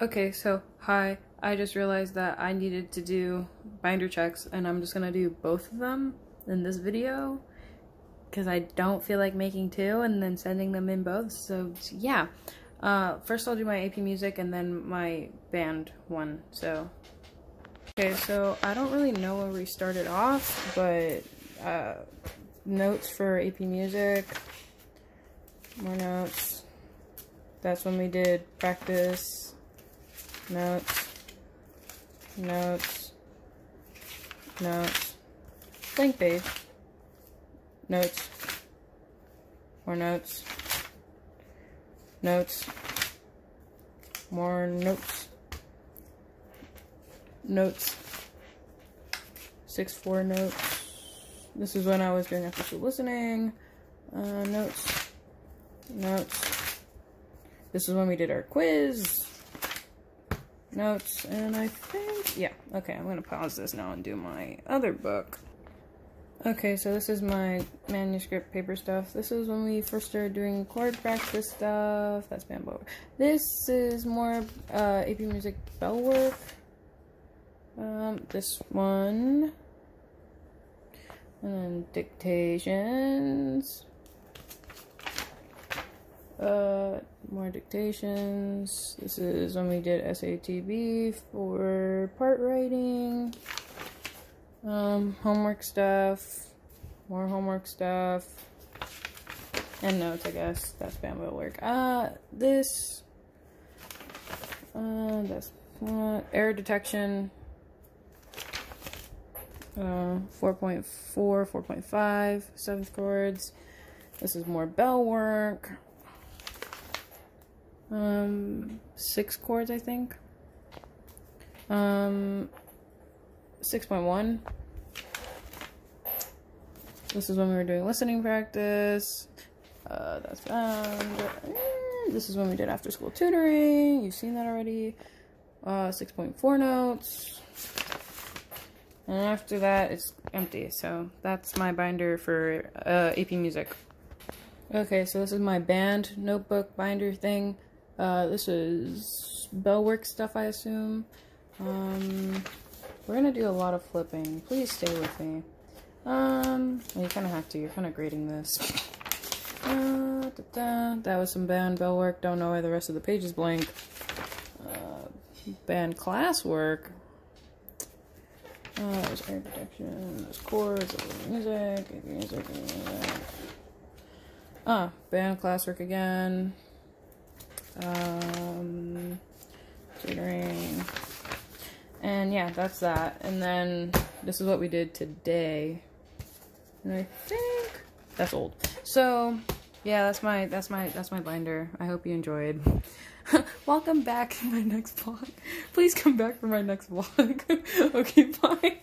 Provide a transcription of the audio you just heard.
Okay, so hi. I just realized that I needed to do binder checks and I'm just gonna do both of them in this video because I don't feel like making two and then sending them in both. So yeah, uh, first I'll do my AP music and then my band one. So okay, so I don't really know where we started off, but uh, notes for AP music, more notes. That's when we did practice notes, notes, notes, blank page, notes, more notes, notes, more notes, notes, six four notes. This is when I was doing school listening. Uh, notes, notes. This is when we did our quiz notes, and I think, yeah, okay, I'm gonna pause this now and do my other book. Okay, so this is my manuscript paper stuff. This is when we first started doing chord practice stuff. That's bamboo. This is more uh, AP Music bell work. Um, this one. And then dictations. Uh, more dictations. This is when we did SATB for part writing. Um, homework stuff. More homework stuff. And notes, I guess. That's bamboo work. Uh, this. Uh, that's uh, error detection. Uh, 4.4, 4.5, seventh chords. This is more bell work um, six chords, I think. Um, 6.1. This is when we were doing listening practice. Uh, that's found. This is when we did after school tutoring. You've seen that already. Uh, 6.4 notes. And after that, it's empty. So that's my binder for uh, AP Music. Okay, so this is my band notebook binder thing. Uh, this is bellwork stuff, I assume. Um, we're gonna do a lot of flipping. Please stay with me. Um, you kind of have to. You're kind of grading this. Uh, da -da. That was some band bell work. Don't know why the rest of the page is blank. Uh, band class work. Uh, there's error detection, there's chords, there's music, music, music. Ah, band classwork again um, tutoring, and yeah, that's that. And then this is what we did today, and I think that's old. So yeah, that's my that's my that's my binder. I hope you enjoyed. Welcome back to my next vlog. Please come back for my next vlog. okay, bye.